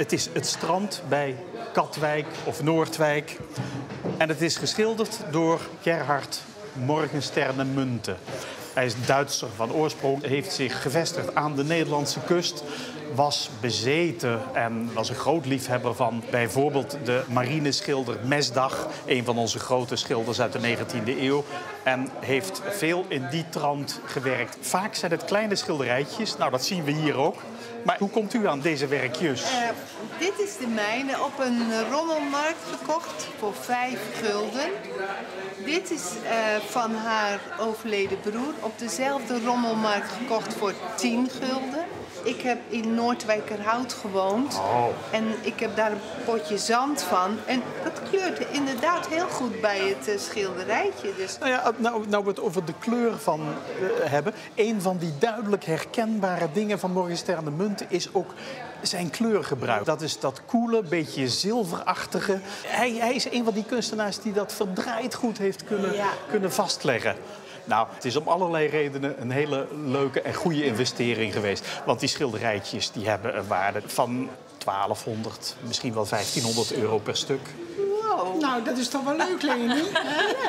Het is het strand bij Katwijk of Noordwijk. En het is geschilderd door Gerhard Morgensterne Munten. Hij is Duitser van oorsprong, heeft zich gevestigd aan de Nederlandse kust. Was bezeten en was een groot liefhebber van bijvoorbeeld de marineschilder Mesdag. Een van onze grote schilders uit de 19e eeuw. En heeft veel in die trant gewerkt. Vaak zijn het kleine schilderijtjes. Nou, dat zien we hier ook. Maar hoe komt u aan deze werkjes? Uh, dit is de mijne op een rommelmarkt gekocht voor vijf gulden. Dit is uh, van haar overleden broer op dezelfde rommelmarkt gekocht voor 10 gulden. Ik heb in Noordwijkerhout gewoond Oh. en ik heb daar een potje zand van. En dat kleurt inderdaad heel goed bij het uh, schilderijtje. Dus... Nou ja, nou, nou we het over de kleur van uh, hebben. Een van die duidelijk herkenbare dingen van Morgensterne Munten is ook zijn kleurgebruik. Dat is dat koele, beetje zilverachtige. Hij, hij is een van die kunstenaars die dat verdraaid goed heeft kunnen, Ja. kunnen vastleggen. Nou, het is om allerlei redenen een hele leuke en goede investering geweest. Want die schilderijtjes die hebben een waarde van 1200, misschien wel 1500 euro per stuk. Wow. Nou, dat is toch wel leuk, Leni?